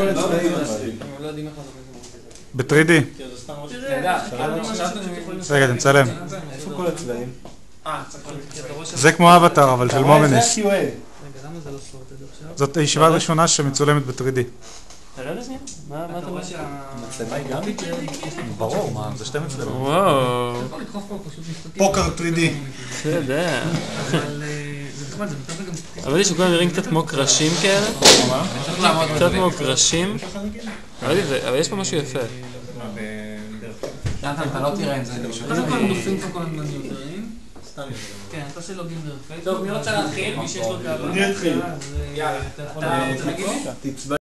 כל הצבעים. יודעים איך לעשות את ב-3D. זה. רגע, תצלם. איפה כל הצבעים? אה. זה כמו אבטאר, אבל של מומנס. לא? זאת הישיבה הראשונה שמצולמת ב-3D. תראה לזה? מה מה אתה רואה? מצלמה היא גם? ברור, מה, זה שתי מצלמות. וואו. פוקר 3D. אתה יודע. אבל אה, יש שכולם נראים קצת כמו קרשים כאלה. קצת כמו קרשים. אבל יש פה משהו יפה. נתן, אתה לא תראה את זה. קודם כל נופים פה כל הזמן מיותרים. כן, אתה עושה לוגין דרך פייסבוק. טוב, מי רוצה להתחיל? מי שיש לו את ה... אני אתחיל. יאללה. אתה יכול להגיד לי?